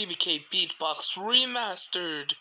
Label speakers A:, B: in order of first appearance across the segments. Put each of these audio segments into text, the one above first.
A: TBK Beatbox Remastered.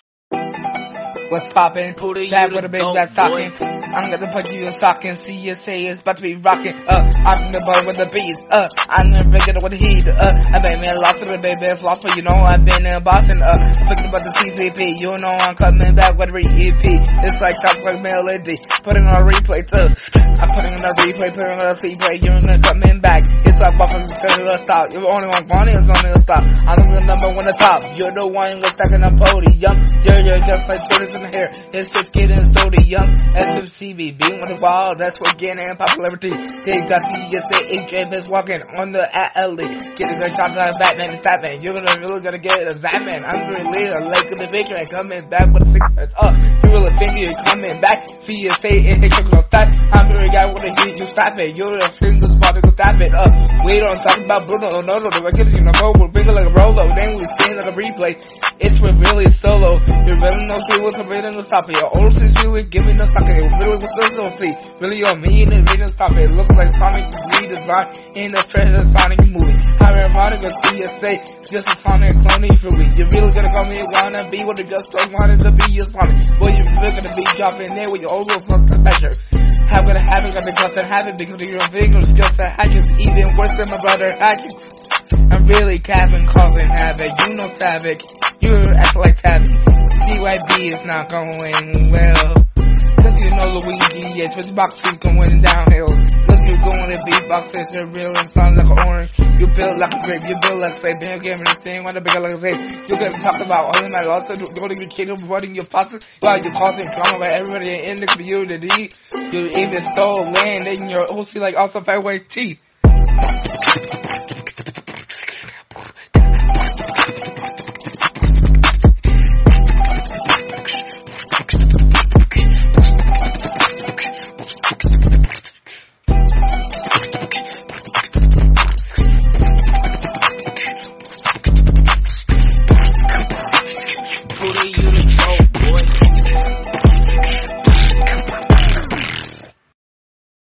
B: What's poppin'?
A: Put
B: Back with a big black stocking. I'm gonna put you in stocking. See you say it's about to be rocking. Uh, I'm the boy with the beats. Uh, I'm the regular with the heat. Uh, I made me a lot to the baby flopper. You know I've been in Boston. Uh, thinking about the TCP. You know I'm coming back with a EP. It's like chops like melody. Putting on a replay too. I'm putting on a replay, putting on a replay. You're gonna coming back. It's like buffing to stop. You're the only one money is only a stop. I'm the number one the top. You're the one who's stacking the podium. You're, you're just like Twitter in the hair. It's just getting sodium. SFCB being on the wall, that's what getting popularity. They got CSA HM is walking on the alley. Getting a shot like Batman and Batman. You're gonna really gonna get a Batman. I'm really leader, like the victory coming back with a six heads up. You really think you're coming back? CSA and HM gonna stop. I'm the guy with the heat, you stop it. You're the single spot to stop it up. We don't talk about Bruno, no, no, no, we're getting a go, we're bigger like a Rolo. Then we stand on the replay. It's with really solo. You're really she was a reading the stop it. Your old sis really giving the stock it. Really was still gonna see. Really on me and the reading stop it. It looks like Sonic redesign in the treasure Sonic movie. How ironic a CSA, just a Sonic for me. You really gonna call me wanna be what it just so wanted to be your Sonic. Boy, you're really gonna be dropping there with your old little son measure. How gonna have it, gonna just have it because of your fingers just I hatchet, even worse than my brother hatchets. I'm really capping, causing havoc. You know Tavic, you act like Tabby. CYB is not going well. Cause you know Luigi, yeah, Twitch boxes going downhill. To beatboxes, they're real and sound like an orange. You build like a grape, you build like say, bam, game, this thing, want to bigger like a say. You're gonna talk about all night, also going to your kingdom, running your faucets, while you're causing drama by everybody in the community. You even stole land in your OC like also fairway teeth.
A: A unit troll.